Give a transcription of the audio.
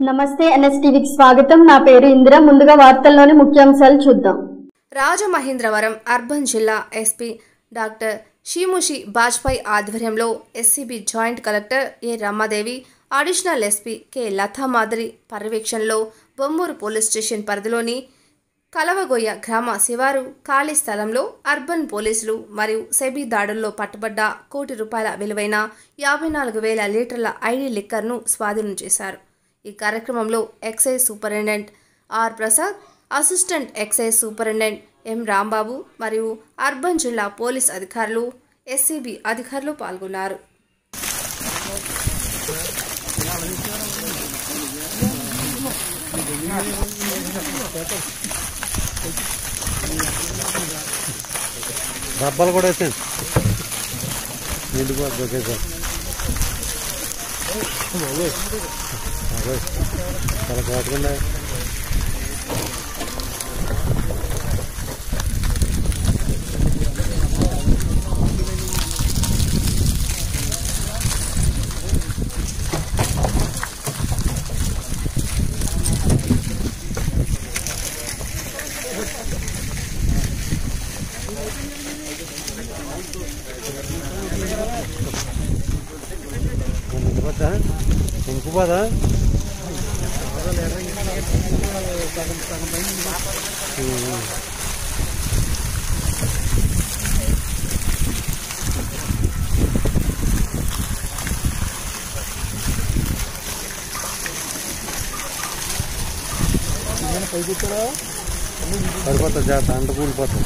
నమస్తే ఎన్ఎస్టీవీకి స్వాగతం. నా పేరు ఇందిర. ముందుగా వార్తల్లోని ముఖ్యాంశాలు చూద్దాం. రాజమహేంద్రవరం అర్బన్ జిల్లా ఎస్పీ డాక్టర్ షీముషి బాజ్పాయ్ ఆధ్వర్యంలో SCB joint collector A Ramadevi additional SP K Latha Madhuri పర్యవేక్షణలో బొమ్మూరు పోలీస్ స్టేషన్ పరిధిలోని కలవగొయ్య గ్రామ శివారు ఖాళీ స్థలంలో అర్బన్ పోలీసులు మరియు సెబీ దాడుల్లో పట్టుబడ్డ కోటి రూపాయల విలువైన యాభై నాలుగు వేల లీటర్ల ఐడి లిక్కర్ను స్వాధీనం చేశారు. ఈ కార్యక్రమంలో excise superintendent R Prasad assistant excise superintendent M Rambabu మరియు అర్బన్ జిల్లా పోలీస్ అధికారులు ఎస్సీబీ అధికారులు పాల్గొన్నారు. డబ్బాలు కూడా వేసాను ఎందుకు ఓకే సార్ అదే చాలా కాకుండా तुमको पता हर पता जाता अंडकूल पता